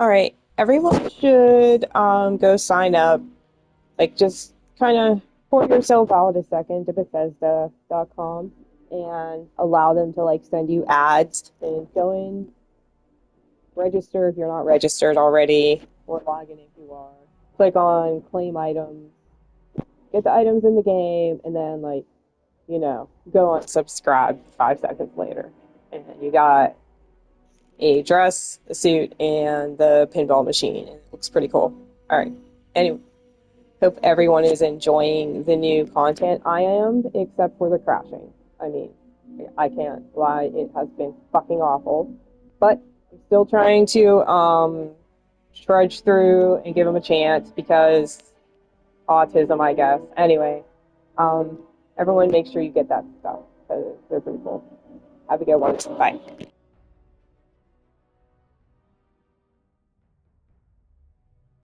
All right, everyone should um, go sign up. Like, just kind of pour yourself out a second to Bethesda.com and allow them to like send you ads and go in, register if you're not registered already, or log in if you are. Click on claim items, get the items in the game, and then like, you know, go on subscribe five seconds later, and you got a dress, a suit, and the pinball machine. It looks pretty cool. All right. Anyway, hope everyone is enjoying the new content. I am, except for the crashing. I mean, I can't lie. It has been fucking awful. But I'm still trying to um, trudge through and give them a chance because autism, I guess. Anyway, um, everyone make sure you get that stuff because they're pretty cool. Have a good one. Bye.